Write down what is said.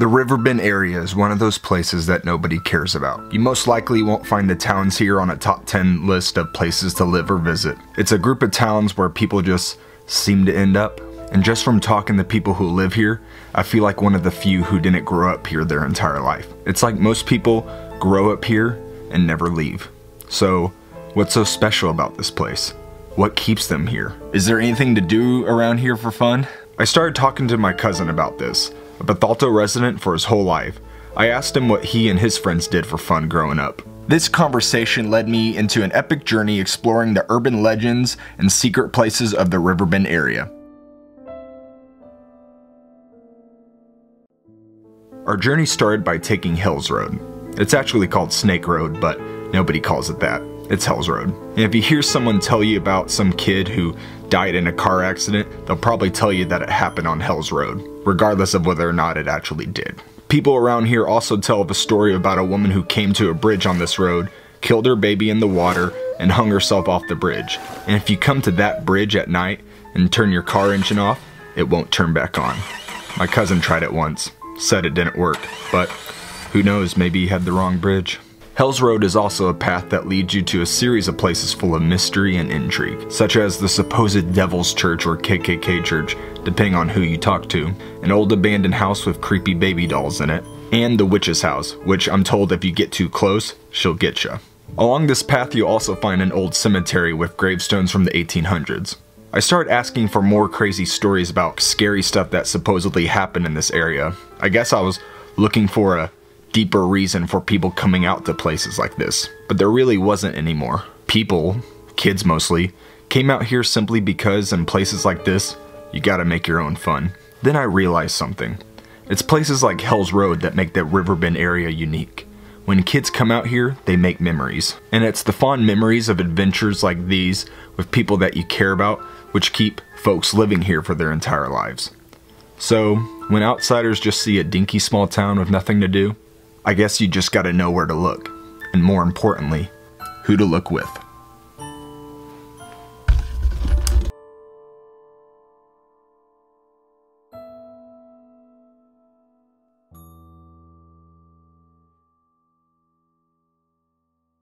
The Riverbend area is one of those places that nobody cares about. You most likely won't find the towns here on a top 10 list of places to live or visit. It's a group of towns where people just seem to end up. And just from talking to people who live here, I feel like one of the few who didn't grow up here their entire life. It's like most people grow up here and never leave. So, what's so special about this place? What keeps them here? Is there anything to do around here for fun? I started talking to my cousin about this, a Bethalto resident for his whole life. I asked him what he and his friends did for fun growing up. This conversation led me into an epic journey exploring the urban legends and secret places of the Riverbend area. Our journey started by taking Hell's Road. It's actually called Snake Road, but nobody calls it that. It's Hell's Road. And if you hear someone tell you about some kid who died in a car accident, they'll probably tell you that it happened on Hell's Road, regardless of whether or not it actually did. People around here also tell of a story about a woman who came to a bridge on this road, killed her baby in the water, and hung herself off the bridge. And if you come to that bridge at night and turn your car engine off, it won't turn back on. My cousin tried it once, said it didn't work, but who knows, maybe he had the wrong bridge. Hell's Road is also a path that leads you to a series of places full of mystery and intrigue, such as the supposed Devil's Church or KKK Church, depending on who you talk to, an old abandoned house with creepy baby dolls in it, and the Witch's House, which I'm told if you get too close, she'll get you. Along this path you'll also find an old cemetery with gravestones from the 1800s. I started asking for more crazy stories about scary stuff that supposedly happened in this area. I guess I was looking for a deeper reason for people coming out to places like this, but there really wasn't anymore. People, kids mostly, came out here simply because in places like this, you gotta make your own fun. Then I realized something. It's places like Hell's Road that make that Riverbend area unique. When kids come out here, they make memories. And it's the fond memories of adventures like these with people that you care about which keep folks living here for their entire lives. So, when outsiders just see a dinky small town with nothing to do, I guess you just gotta know where to look, and more importantly, who to look with.